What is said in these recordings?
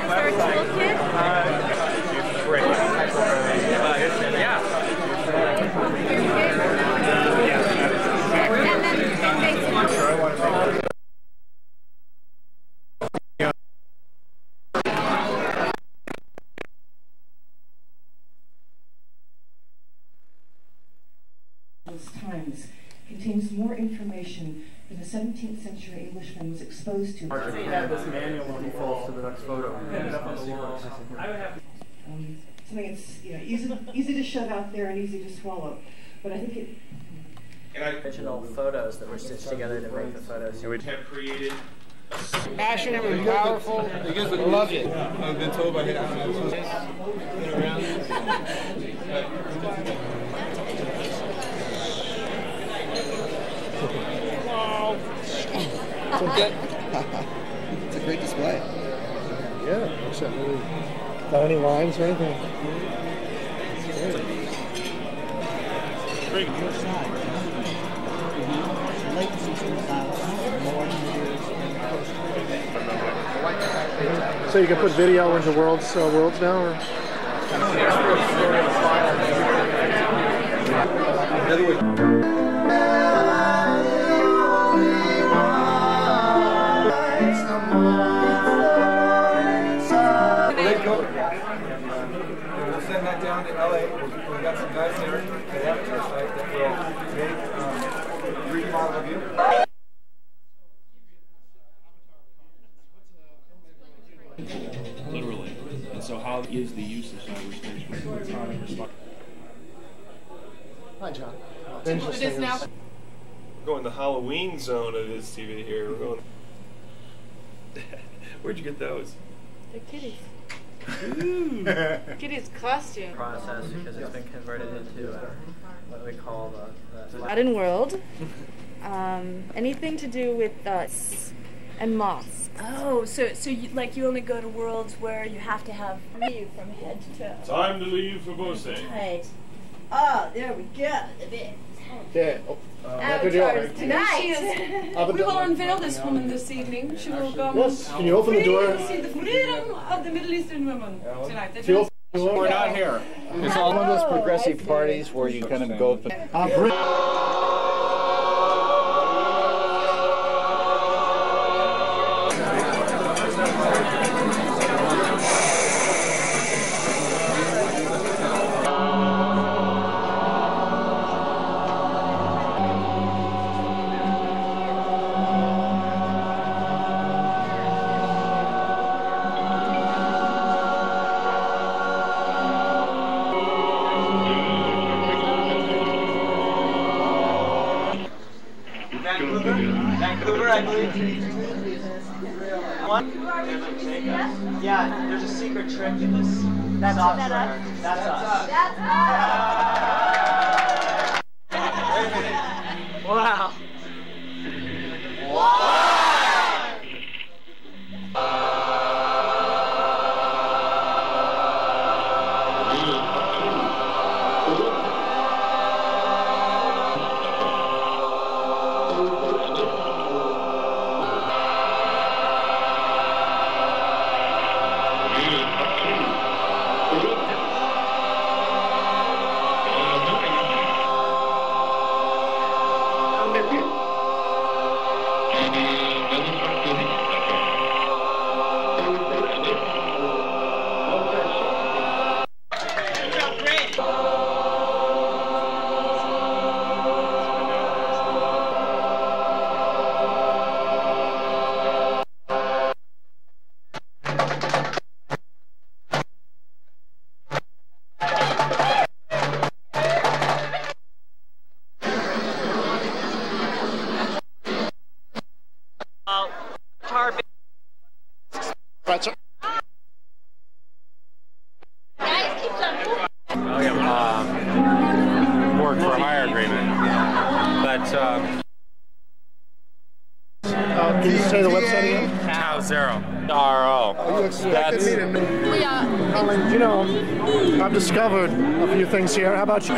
Is there a toolkit? Great. Yeah. And then basic. Those times contains more information than a 17th century Englishman was exposed to. this manual when he falls to the next photo. Um, something that's you know easy, easy to shove out there and easy to swallow, but I think it. And I, original photos that were stitched together to make the photos. have created passionate and powerful. You guys look Love it. I've been told by him. Been. It's a great display. Yeah, except really without any lines or anything. So you can put video into worlds uh, worlds now, or got some guys here at Avatar site that will make um, 3D model of you. literally. And so, how is the use of cyberspace? hi John. It is now. We're going the Halloween zone of this TV here. We're going. Where'd you get those? The kitties. Kitties costume. Process because it's been converted into uh, what we call the, the Latin world. Um, anything to do with us and mosques. Oh, so so you, like you only go to worlds where you have to have leave from head to toe. Time to leave for Bose. Right. Oh, there we go. The bit. Yeah. Oh, uh, that video, Uh, Avatars tonight. We will unveil this woman this evening. She will come. Yes. Can you open the door? Free see the freedom of the Middle Eastern woman tonight. That If you is- open the door- We're not here. It's all one of those oh, progressive parties where you kind of go up and ah, discovered a few things here. How about you?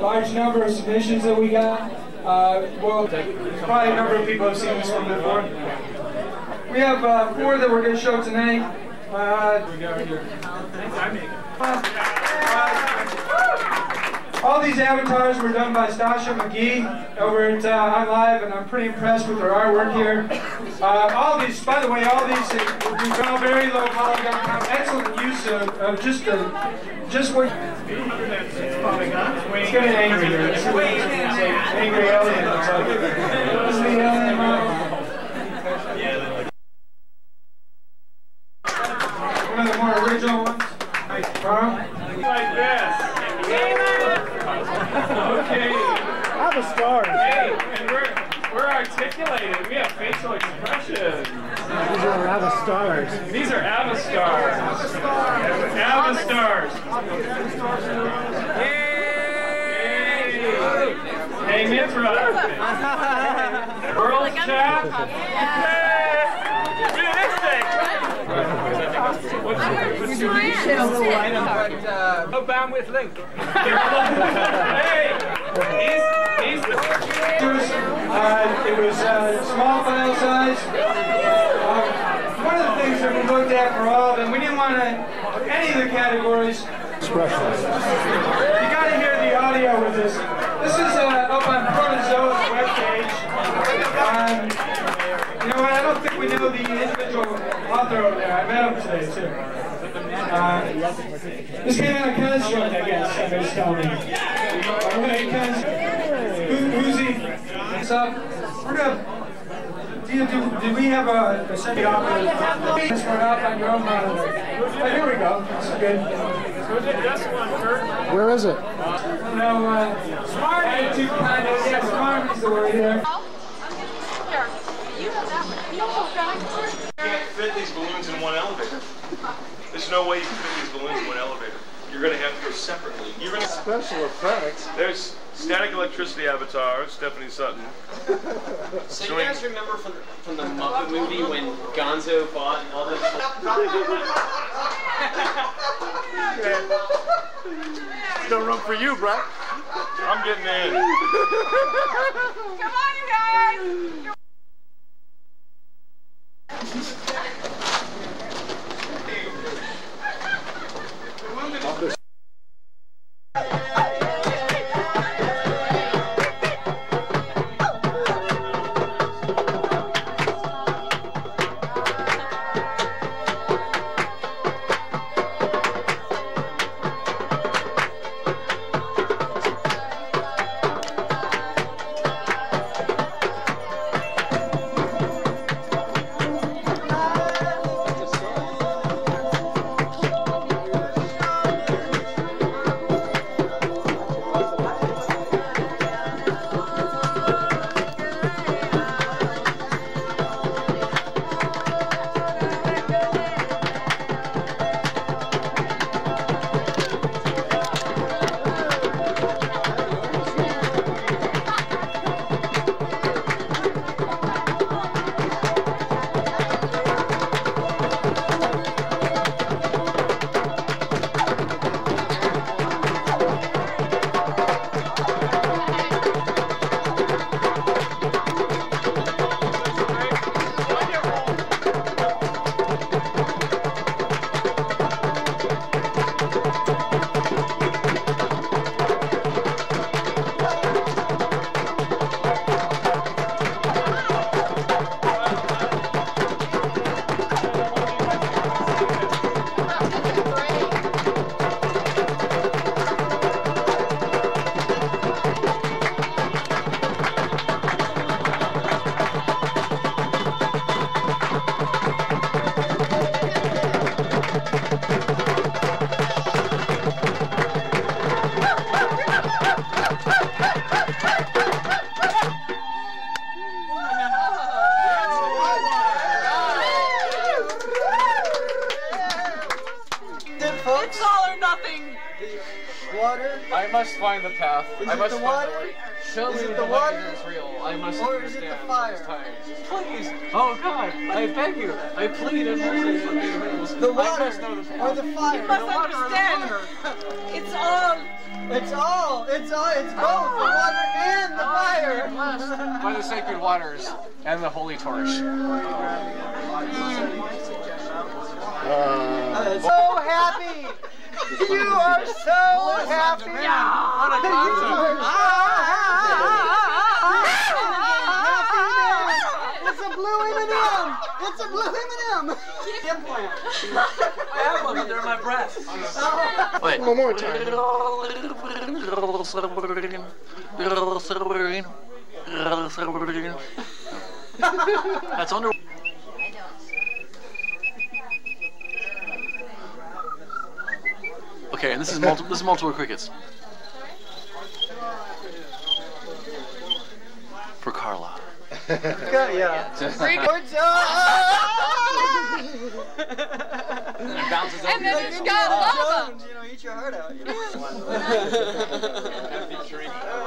Large number of submissions that we got. Uh, well, probably a number of people have seen this one before. We have uh, four that we're going to show tonight. Uh, we got here. I mean all these avatars were done by Stasha McGee over at uh, OnLive, and I'm pretty impressed with her artwork here. Uh, all these, by the way, all these we've very low polygon count, excellent use of, of just the just what. It's getting angry here. This is what it's gonna. Angry alien. It's like, this is the alien model. One of the more original ones. Carl? Like this. Okay. I'm a star. Hey, and we're we're articulated. We have facial expressions. These are rather stars. These are Avastars. Avastars. Hey, hey Mitra. World chat. Realistic. What's, what's your No bandwidth link. Hey, he's, he's the. Uh, it was uh, small file size. Uh, one of the things that we looked at for all of them, we didn't want to, any of the categories, Expressions. you got to hear the audio with this. This is uh, up on Protozoa's webpage. Um, you know what, I don't think we know the individual author over there. I met him today, too. Uh, this came out of Construct, I guess, somebody was telling me. Okay, Cons- Who- Woozy, what's up? We're gonna, do you, do, do we have a, a second operator? This one up on your own monitor. Oh, here we go, that's good. Was it this one, Kurt? Where is it? No, uh, smart attitude kind of, yeah, smart is the word here. can't fit these balloons in one elevator. There's no way you can fit these balloons in one elevator. You're going to have to go separately. You're going to Special effects. There's static electricity avatar, Stephanie Sutton. So you guys remember from from the Muppet movie when Gonzo bought all Elvis? No room for you, Brett. I'm getting in. Come on, you guys! Must find the path. Is I it must the water? the. Show Is me it the the water? is real. I must Or is it the fire? Please. Oh God, I beg you. I plead and humbly for miracles. The I water must know the path. or the fire? You must understand. It's all. It's all. It's all. It's both. The ah! water and the ah, fire! By the sacred waters and the holy torch. Uh, uh so happy! You are so happy! What a It's a blue M&M! It's a blue M&M! Implant. I have one, but they're in my breath. Wait. One more time. That's under. Okay, and this is multiple. This is multiple crickets. For Carla. Good, yeah. Freak. Boards bounces And then it's got lava. Jones, you know, eat your heart out. You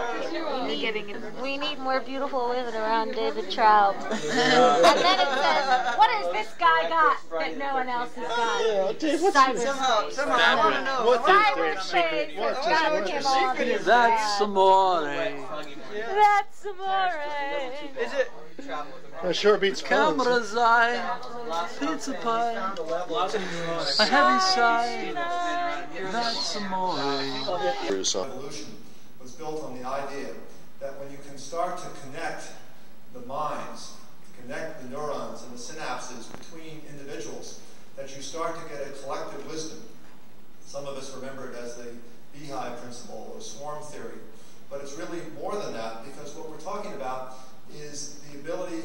You're getting it. We need more beautiful women around David Traub. and then it says, what has this guy got that no one else has got? Yeah, Dave, what's his- Somehow, somehow, I want to know. What is Cyberspace Dave's secret? What's his, got what's him his all secret? these That's down. amore. That's amore. Is it? That sure beats Camera's eye, pizza pie, a heavy sigh. That's amore. Evolution was built on the idea that when you can start to connect the minds, connect the neurons and the synapses between individuals, that you start to get a collective wisdom. Some of us remember it as the beehive principle or swarm theory, but it's really more than that because what we're talking about is the ability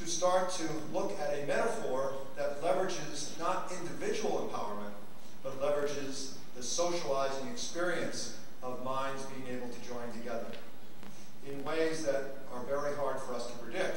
to start to look at a metaphor that leverages not individual empowerment, but leverages the socializing experience of minds being able to join together in ways that are very hard for us to predict.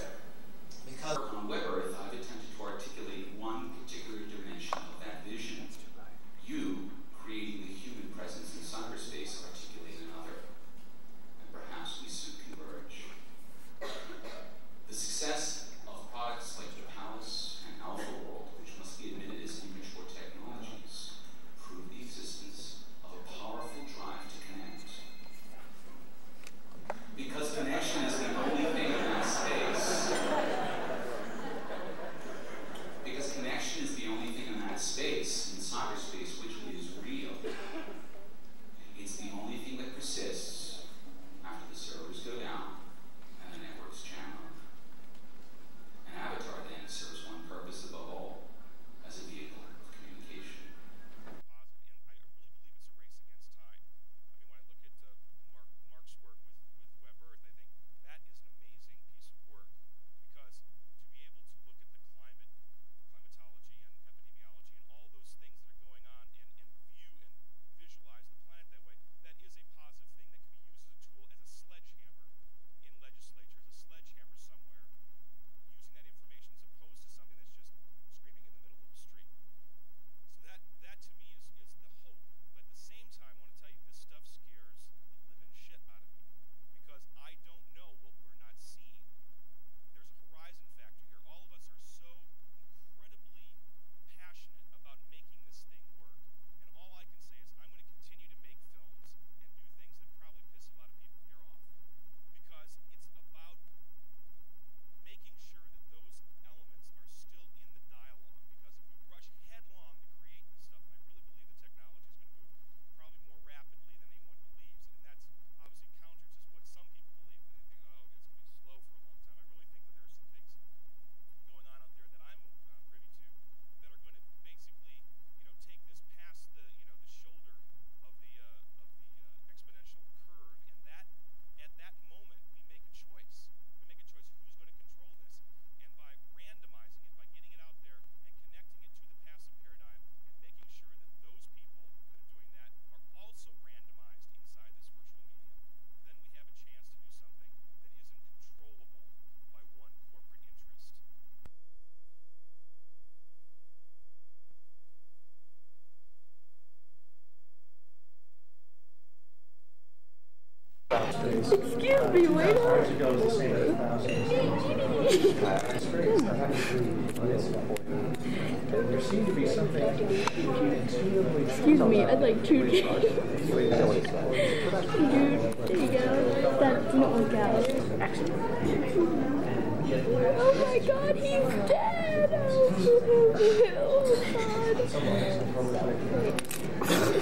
Excuse me, waiter. there seemed Excuse me, I'd like two Dude, there you go. That didn't work out. Oh my god, he's dead! Oh, oh, oh, oh God.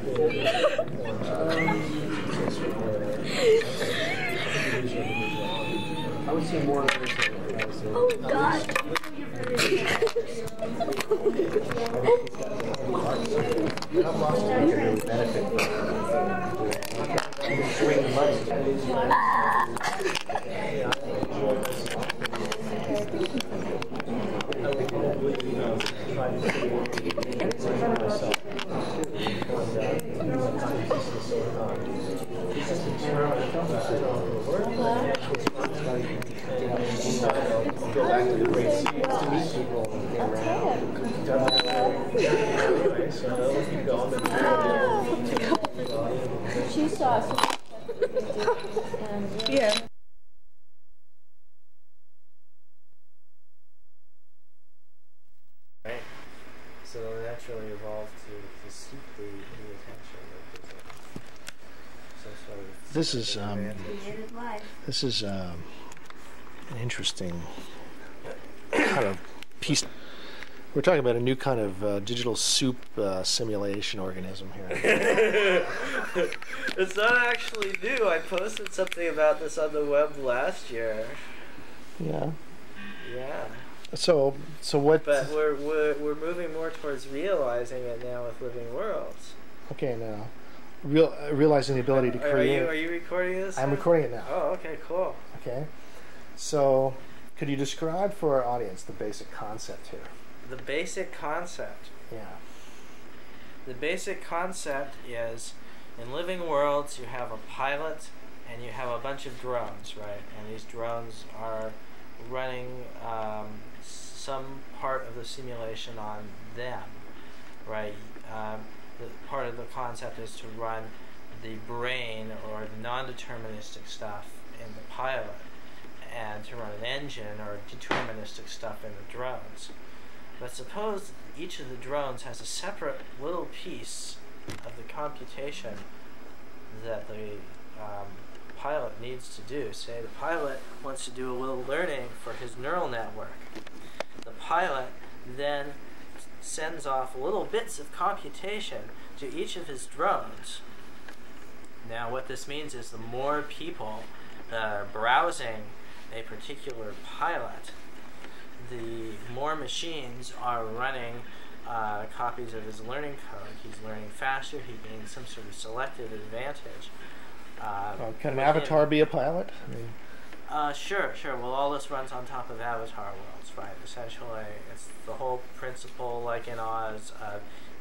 I would say more of this. Oh god. I've lost any benefit from swing money. Go back to the great seats to meet people and get around. Anyway, so they'll keep going. Cheese sauce. yeah. Right. So it naturally evolved to, to seek the, the attention of the some sort of This is um, Created life. this is um, an interesting kind of piece. We're talking about a new kind of uh, digital soup uh, simulation organism here. it's not actually new. I posted something about this on the web last year. yeah. Yeah. So so what? But we're, we're, we're moving more towards realizing it now with Living Worlds. Okay, now real uh, realizing the ability to Are, are create. you are you recording this? I'm now? recording it now. Oh, okay, cool. Okay. So, could you describe for our audience the basic concept here? The basic concept. Yeah. The basic concept is in Living Worlds you have a pilot and you have a bunch of drones, right? And these drones are running um, some part of the simulation on them, right? Um, the part of the concept is to run the brain or the non-deterministic stuff in the pilot and to run an engine or deterministic stuff in the drones. But suppose each of the drones has a separate little piece of the computation that the um, pilot needs to do. Say the pilot wants to do a little learning for his neural network. The pilot then sends off little bits of computation to each of his drones. Now what this means is the more people that are browsing a particular pilot, the more machines are running uh, copies of his learning code. He's learning faster, he gains some sort of selective advantage. Uh, Uh, can an avatar be a pilot? I mean, uh, sure, sure. Well, all this runs on top of Avatar worlds, right? Essentially, it's the whole principle, like in Oz, of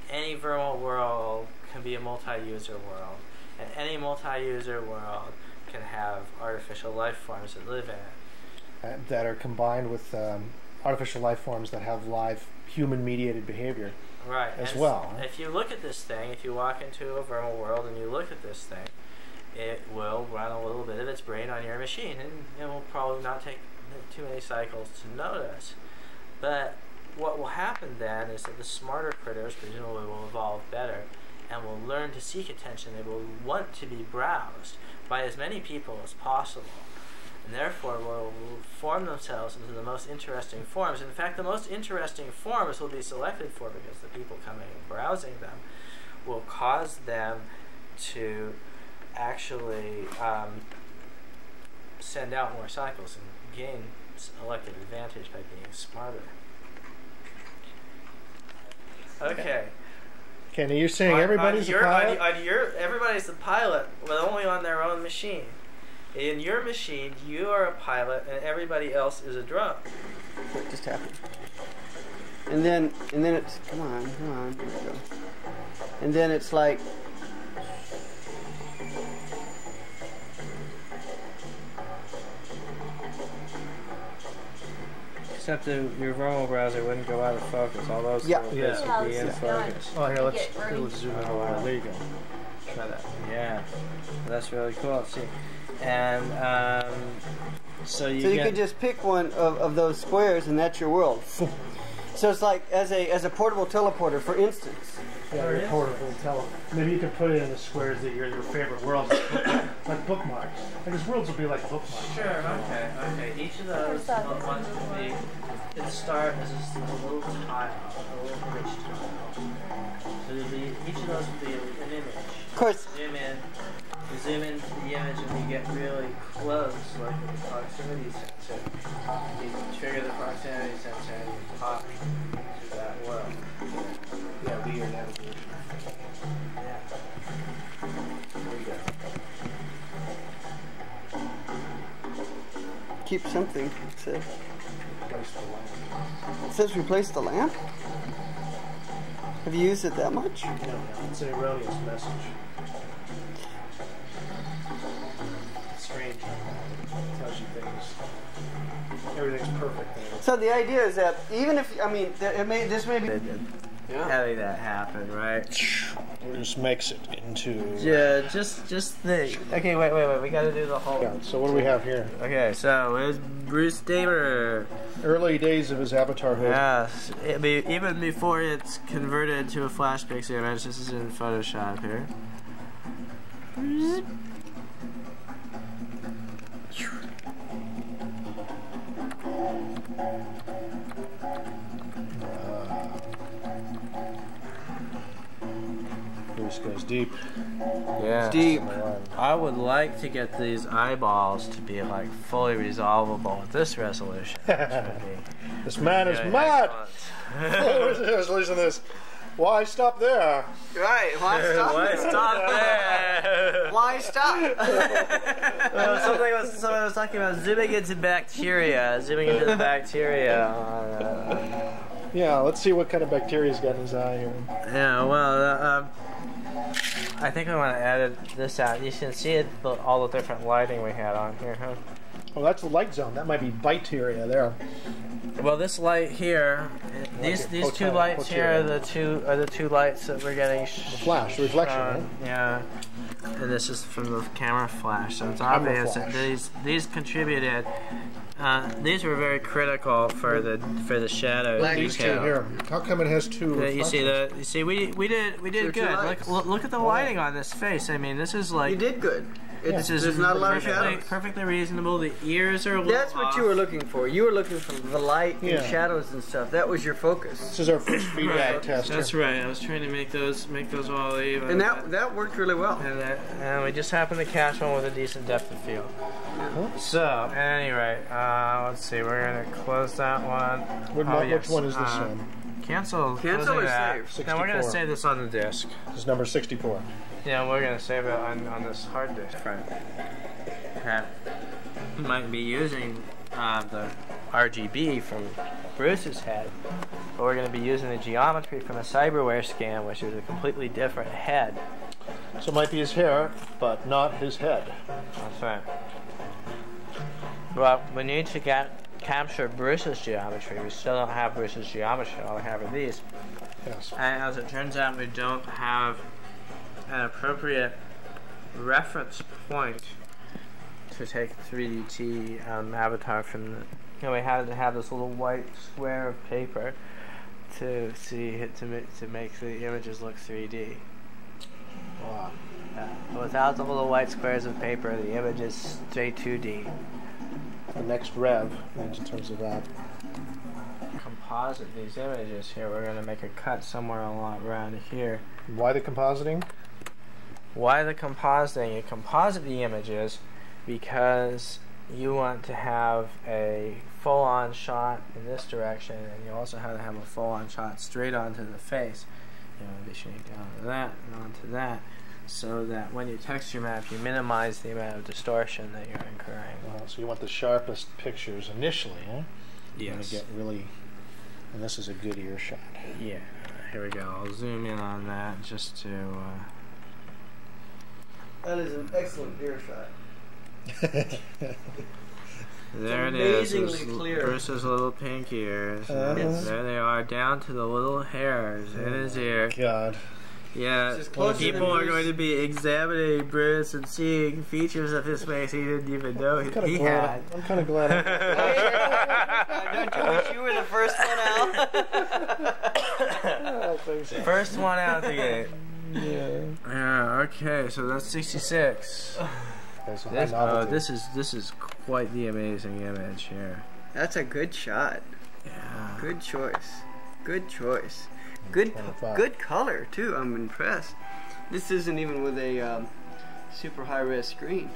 any virtual world can be a multi-user world, and any multi-user world can have artificial life forms that live in it. uh, that are combined with um, artificial life forms that have live human-mediated behavior. Right. As and well. If you look at this thing, if you walk into a virtual world and you look at this thing, it will run a little bit of its brain on your machine, and it will probably not take too many cycles to notice. But what will happen then is that the smarter critters presumably will evolve better, and will learn to seek attention. They will want to be browsed by as many people as possible. And therefore will form themselves into the most interesting forms. In fact, the most interesting forms will be selected for because the people coming and browsing them will cause them to actually um, send out more cycles and gain selective advantage by being smarter. Okay. Okay, now you're saying On- everybody's on your, a pilot? On, on your, everybody's a pilot, but only on their own machine. In your machine, you are a pilot, and everybody else is a drone. What just happened? And then, and then it's come on, come on, here we go. And then it's like Except the, your normal browser wouldn't go out of focus. All those Yeah. little Yeah. bits would be in focus. Oh, here, let's, here, let's zoom in. Oh, wow. There you go. Try that. Yeah, that's really cool. See, and um, so you so you get could just pick one of, of those squares and that's your world. So it's like as a as a portable teleporter, for instance. Yeah, your portable tele. Maybe you could put it in the squares that your your favorite worlds, like bookmarks. I guess worlds will be like bookmarks. Sure. Okay. Okay. Each of those little ones would be. Could start as a, s- a little tile, a little image tile. So be, each of those would be an image. Of course. Zoom in. You zoom into the image and you get really close, like with the proximity sensor. You trigger the proximity sensor and you pop Keep something. It says. Place the lamp. It says replace the lamp. Have you used it that much? No, no, it's an erroneous message. It's strange. It tells you things. Everything's perfect there. So the idea is that even if I mean, it may this may be. Having that happen, right? It just makes it into. Yeah, just just think. Okay, wait, wait, wait. We got to do the whole. Yeah, so what do we have here? Okay, so it's Bruce Damer. Early days of his avatar hood. Yes, it be, even before it's converted to a flash pixel image. This is in Photoshop here. Deep. Yeah. Deep. I would like to get these eyeballs to be like fully resolvable with this resolution. which would be This man is mad. excellent. Listen to this. Why stop there? Right. Why stop? Why stop there? Why stop? Well, something was someone was talking about zooming into bacteria, zooming into the bacteria. uh, Yeah, let's see what kind of bacteria's got in his eye here. yeah, well, uh, um, I think I want to edit this out. You can see it, all the different lighting we had on here, huh? Oh, that's the light zone. That might be bacteria there. Well, this light here, these it. these two Hotel- lights here are the two are the two lights that we're getting. The flash, the reflection, shown. right? Yeah, and this is from the camera flash, so it's obvious that these these contributed. Uh, these were very critical for the for the shadow These two detail. here. How come it has two? You see the you see we we did we did Two- two good. Look, look look at the lighting on this face. I mean, this is like You did good. It's, this is there's not a lot of perfectly, shadows. perfectly reasonable. The ears are a little That's what off. you were looking for. You were looking for the light Yeah. and shadows and stuff. That was your focus. This is our first feedback Right, test. That's right. I was trying to make those make those all even. And that that worked really well. and, that, and we just happened to catch one with a decent depth of field. So, at any rate, uh, let's see. We're gonna close that one. What Oh, mo- yes, Which one is this uh, one? Cancel. Cancel closing or that. save? No, we're gonna 64. save this on the disk. This is number 64. Yeah, we're gonna save it on, on this hard disk. Right. That might be using uh, the RGB from Bruce's head, but we're gonna be using the geometry from a cyberware scan, which is a completely different head. So it might be his hair, but not his head. That's right. Well, we need to get capture Bruce's geometry. We still don't have Bruce's geometry. All we have are these. Yes. And as it turns out, we don't have an appropriate reference point to take 3DT um, avatar from the. You know, we had to have this little white square of paper to see to make to make the images look 3D. Wow. Uh, without the little white squares of paper, the image is straight 2D. The next rev, in terms of that. Composite these images here. We're going to make a cut somewhere along around here. Why the compositing? Why the compositing? You composite the images because you want to have a full-on shot in this direction, and you also have to have a full-on shot straight onto the face. You know, additioning down to that and onto that, so that when you texture map, you minimize the amount of distortion that you're incurring. Uh, so you want the sharpest pictures initially, huh? You want Yes. to get really, and this is a good ear shot. Yeah. Here we go. I'll zoom in on that just to. Uh, That is an excellent ear shot. There it is. amazingly There's clear. Bruce's little pink ears. Uh-huh. There they are, down to the little hairs in his ear. God. Yeah, It's people are going to be examining Bruce and seeing features of his face he didn't even know he, Kinda he glad- had. I'm kind of glad. I, Don't you wish you were the first one out? I don't so. First one out the gate. Yeah. Yeah. Okay, so that's sixty-six. Okay, so This, high oh, this is this is quite the amazing image here. That's a good shot. Yeah. Good choice. Good choice. Good, 25. good color too. I'm impressed. This isn't even with a um, super high res screen.